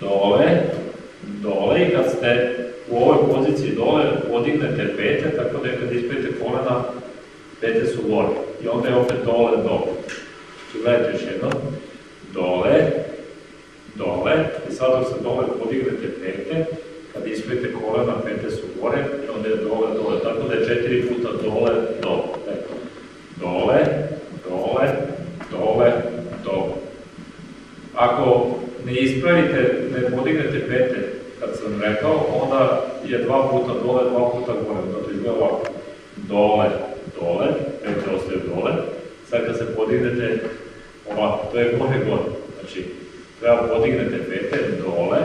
dole, dole i kad ste u ovoj poziciji dole podignete pete, tako da kad ispete kolena, pete su gore. I onda je opet dole, dole. Znači, gledajte još jedno. Dole, dole, i sad dok se dole podignete pete, kad ispete kolena, pete su gore, i onda je dole, dole. Tako da je četiri puta dole. Dole, dole, dole, dole. Ako ne ispravite, ne podignete pete, kad sam rekao, onda je dva puta dole, dva puta gore. Zato izgleda ovako. Dole, dole, pete ostaju dole. Sad kad se podignete ovako, to je gore, gore. Znači, treba podignete pete dole,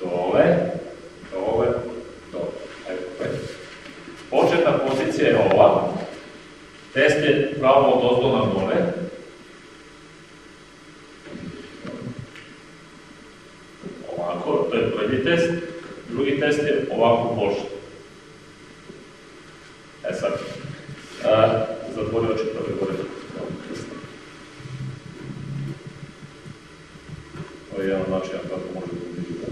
dole, dole, dole. Evo, Početna pozicija je ova. Test je pravo od ozdo na gore. Ovako, to je prvi test. Drugi test je ovako pošto. E sad, a, zatvori oči prvi gore. To je jedan način kako može da bude.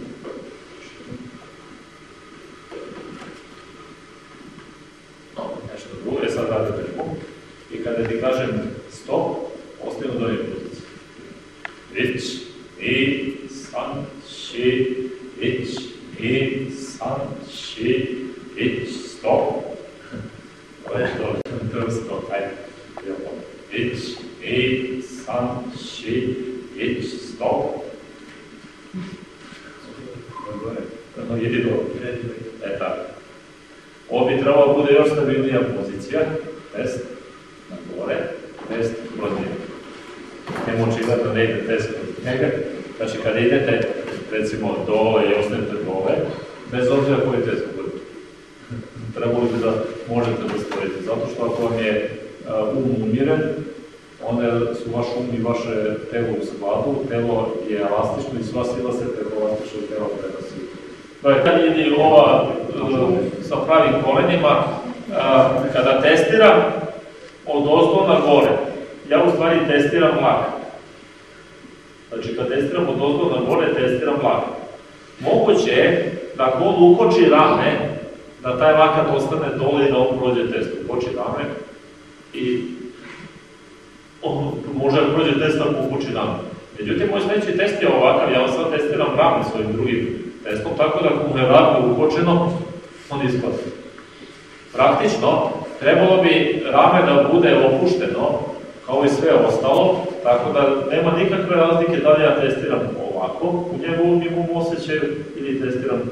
No, nešto drugo, je sad radite ruku. I kada ti kažem stop, ostavimo do nje pozicije. Vić, i, san, ši, vić, i, san, ši, vić, stop. To, to je stop, ajde. Vić, i, san, ši, vić, stop. No, idi do, e tako. Ovo bi trebalo da bude još stabilnija pozicija, test, na gore, test kroz njega. Nemo očigledno da ne ide test kroz njega, znači kada idete, recimo, dole i ostanete dole, bez obzira koji test bude, trebalo bi da možete da stvorite, zato što ako vam je um umiren, onda su vaš um i vaše telo u skladu, telo je elastično i sva sila se preko elastičnog tela prenosi. Dakle, kad ide ova uh, sa pravim kolenima, kada testiram od ozdo na gore, ja u stvari testiram lak. Znači, kad testiram od ozdo na gore, testiram lak. Moguće je da ako on ukoči rame, da taj lakat ostane dole i da on prođe test. Ukoči rame i on može da prođe test ako ukoči rame. Međutim, moj sledeći test je ovakav, ja sad testiram rame svojim drugim testom, tako da ako mu je rame ukočeno, on ispada. Praktično, trebalo bi rame da bude opušteno, kao i sve ostalo, tako da nema nikakve razlike da li ja testiram ovako u njegovom imum osjećaju ili testiram